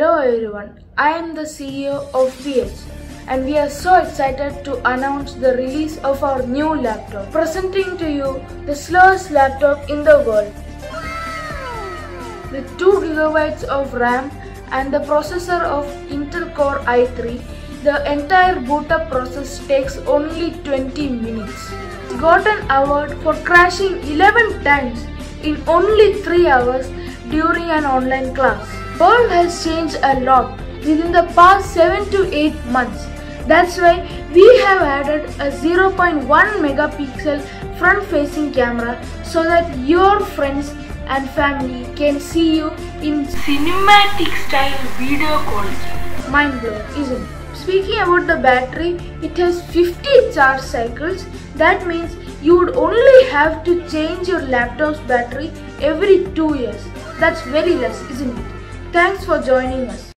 Hello everyone, I am the CEO of PH and we are so excited to announce the release of our new laptop. Presenting to you the slowest laptop in the world. With 2 GB of RAM and the processor of Intel Core i3, the entire boot up process takes only 20 minutes. Got an award for crashing 11 times in only 3 hours during an online class. World has changed a lot within the past 7 to 8 months. That's why we have added a 0.1 megapixel front facing camera so that your friends and family can see you in cinematic style video calls. Mind blowing, isn't it? Speaking about the battery, it has 50 charge cycles. That means you would only have to change your laptop's battery every 2 years. That's very less, isn't it? Thanks for joining us.